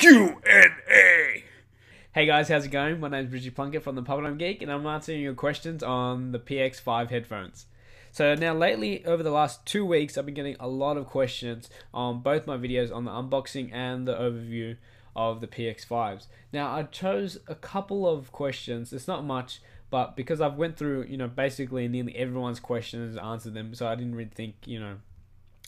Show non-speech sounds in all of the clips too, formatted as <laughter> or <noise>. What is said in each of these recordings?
Q&A. Hey guys, how's it going? My name is Richie Plunkett from the Papadum Geek, and I'm answering your questions on the PX5 headphones. So now lately, over the last two weeks, I've been getting a lot of questions on both my videos on the unboxing and the overview of the PX5s. Now I chose a couple of questions. It's not much, but because I've went through, you know, basically nearly everyone's questions, answered them, so I didn't really think, you know,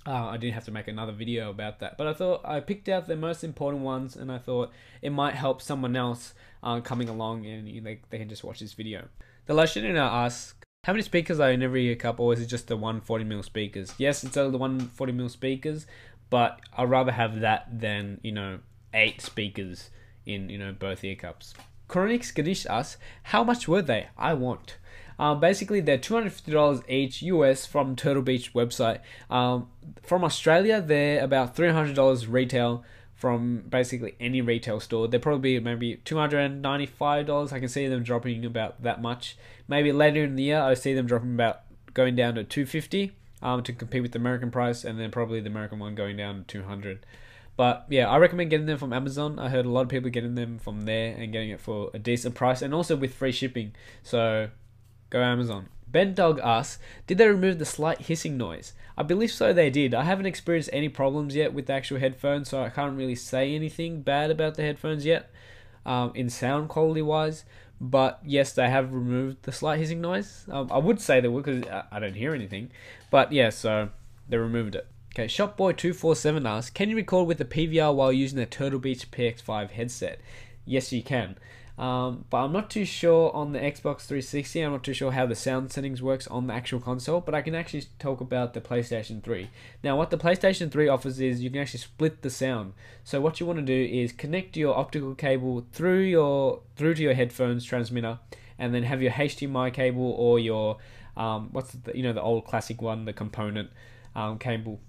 uh, I didn't have to make another video about that. But I thought I picked out the most important ones, and I thought it might help someone else uh, coming along, and you know, they, they can just watch this video. The Lashina asks, how many speakers are in every ear cup, or is it just the 140mm speakers? Yes, it's only the 140mm speakers, but I'd rather have that than, you know, eight speakers in, you know, both ear cups. Chronix Ganesh asks, how much were they? I want. Um, basically, they're $250 each US from Turtle Beach website. Um, from Australia, they're about $300 retail from basically any retail store. They're probably maybe $295. I can see them dropping about that much. Maybe later in the year, I see them dropping about going down to 250 um, to compete with the American price, and then probably the American one going down to 200 but yeah, I recommend getting them from Amazon. I heard a lot of people getting them from there and getting it for a decent price and also with free shipping. So Go Amazon. Ben Dog asks, did they remove the slight hissing noise? I believe so they did. I haven't experienced any problems yet with the actual headphones, so I can't really say anything bad about the headphones yet, um, in sound quality wise. But yes, they have removed the slight hissing noise. Um, I would say they would because I don't hear anything. But yeah, so they removed it. Okay, Shopboy247 asks, can you record with the PVR while using the Turtle Beach PX5 headset? Yes, you can. Um, but I'm not too sure on the Xbox 360. I'm not too sure how the sound settings works on the actual console. But I can actually talk about the PlayStation 3. Now, what the PlayStation 3 offers is you can actually split the sound. So what you want to do is connect your optical cable through your through to your headphones transmitter, and then have your HDMI cable or your um, what's the, you know the old classic one, the component um, cable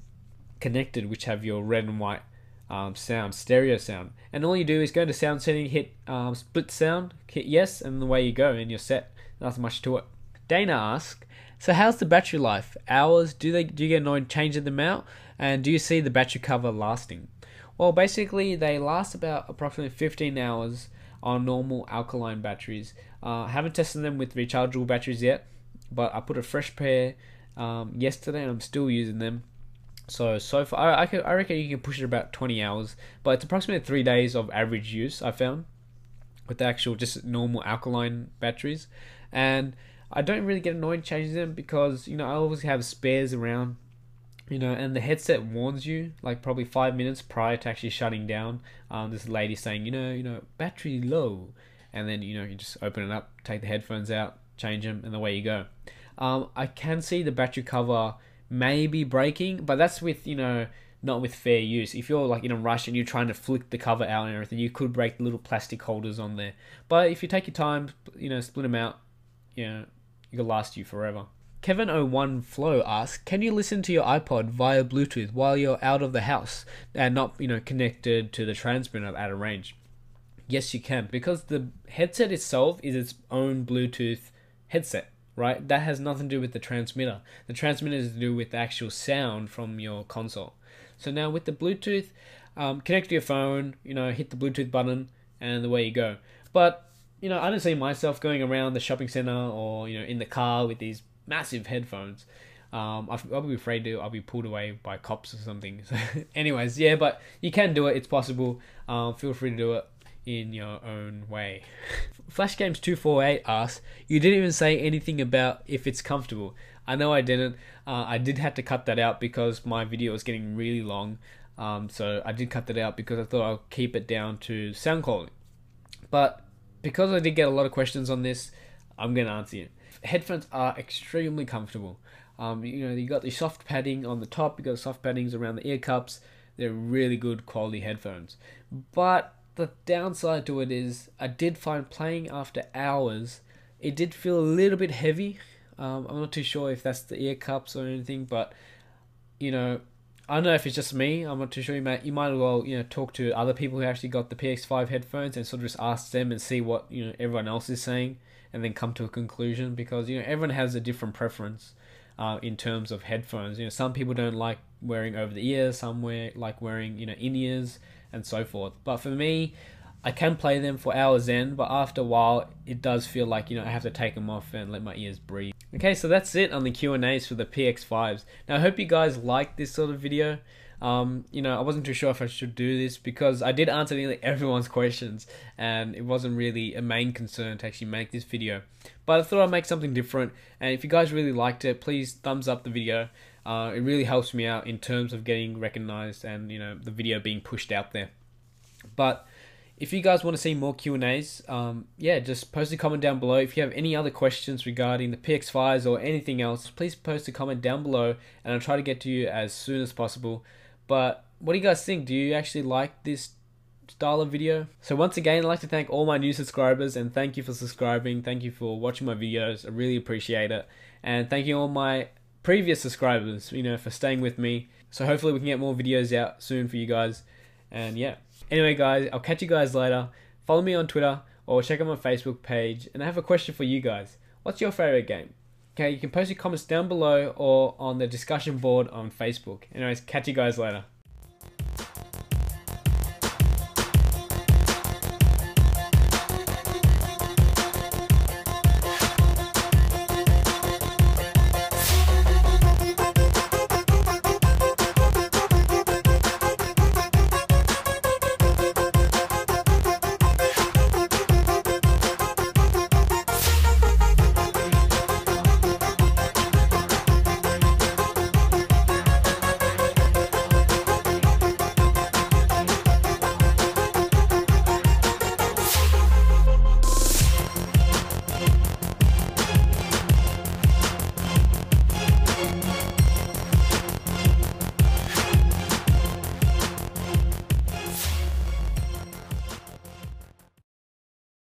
connected, which have your red and white um, sound, stereo sound. And all you do is go to sound setting, hit um, split sound, hit yes, and away you go, and you're set. Nothing much to it. Dana asks, so how's the battery life? Hours? Do they do you get annoyed changing them out? And do you see the battery cover lasting? Well, basically they last about approximately 15 hours on normal alkaline batteries. Uh, haven't tested them with rechargeable batteries yet, but I put a fresh pair um, yesterday and I'm still using them. So so far, I, I, could, I reckon you can push it about 20 hours, but it's approximately three days of average use. I found with the actual just normal alkaline batteries, and I don't really get annoyed changing them because you know I always have spares around, you know, and the headset warns you like probably five minutes prior to actually shutting down. Um, this lady saying, you know, you know, battery low, and then you know you just open it up, take the headphones out, change them, and away you go. Um, I can see the battery cover maybe breaking, but that's with you know not with fair use. If you're like in a rush and you're trying to flick the cover out and everything, you could break the little plastic holders on there. But if you take your time, you know, split them out, you know, it'll last you forever. Kevin01 Flow asks, can you listen to your iPod via Bluetooth while you're out of the house and not, you know, connected to the transmitter at a range? Yes, you can because the headset itself is its own Bluetooth headset right? That has nothing to do with the transmitter. The transmitter is to do with the actual sound from your console. So now with the Bluetooth, um, connect to your phone, you know, hit the Bluetooth button, and away you go. But you know, I don't see myself going around the shopping center or you know in the car with these massive headphones. Um, I'll be afraid to. I'll be pulled away by cops or something. <laughs> So, anyways, yeah, but you can do it. It's possible. Um, feel free to do it in your own way. Flash Games 248 asks, You didn't even say anything about if it's comfortable. I know I didn't. Uh, I did have to cut that out because my video was getting really long. Um, so I did cut that out because I thought I'll keep it down to sound quality. But because I did get a lot of questions on this, I'm going to answer you. Headphones are extremely comfortable. Um, you know, you got the soft padding on the top, you got soft paddings around the ear cups. They're really good quality headphones. But the downside to it is I did find playing after hours, it did feel a little bit heavy. Um, I'm not too sure if that's the ear cups or anything, but you know, I don't know if it's just me. I'm not too sure. You might you might as well you know talk to other people who actually got the PX5 headphones and sort of just ask them and see what you know everyone else is saying, and then come to a conclusion because you know everyone has a different preference. Uh, in terms of headphones, you know, some people don't like wearing over the ears, some wear like wearing you know in ears, and so forth. But for me, I can play them for hours in, but after a while, it does feel like you know I have to take them off and let my ears breathe. Okay, so that's it on the Q and A's for the PX5s. Now I hope you guys like this sort of video. Um, you know, I wasn't too sure if I should do this because I did answer nearly everyone's questions, and it wasn't really a main concern to actually make this video. But I thought I'd make something different, and if you guys really liked it, please thumbs up the video. Uh, it really helps me out in terms of getting recognized and you know the video being pushed out there. But if you guys want to see more Q and A's, um, yeah, just post a comment down below. If you have any other questions regarding the PX5s or anything else, please post a comment down below, and I'll try to get to you as soon as possible. But what do you guys think? Do you actually like this style of video? So once again, I'd like to thank all my new subscribers and thank you for subscribing. Thank you for watching my videos. I really appreciate it. And thank you all my previous subscribers, you know, for staying with me. So hopefully we can get more videos out soon for you guys. And yeah. Anyway, guys, I'll catch you guys later. Follow me on Twitter or check out my Facebook page. And I have a question for you guys. What's your favorite game? Okay, you can post your comments down below or on the discussion board on Facebook. Anyways, catch you guys later.